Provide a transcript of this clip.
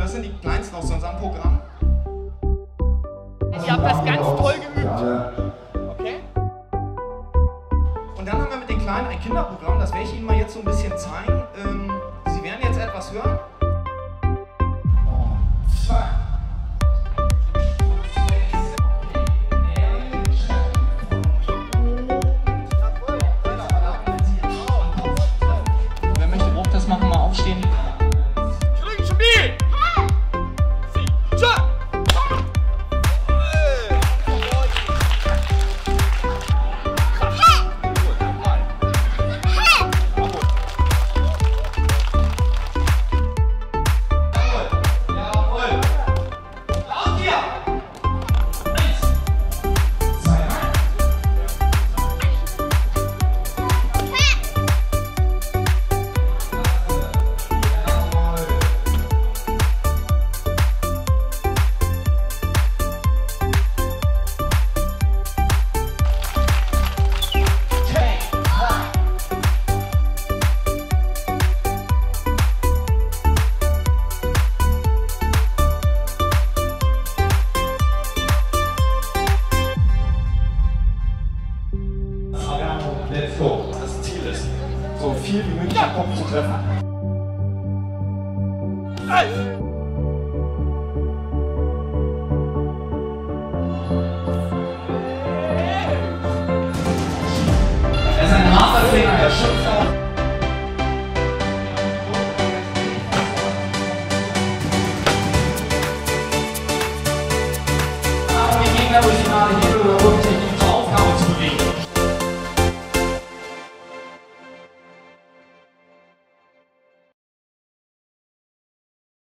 das sind die kleinsten aus unserem Programm. Ihr habt das ganz toll geübt. Okay? Und dann haben wir mit den Kleinen ein Kinderprogramm, das werde ich Ihnen mal jetzt so ein bisschen zeigen. Ähm, Sie werden jetzt etwas hören. pieds, mais n'importe quoi. Hey!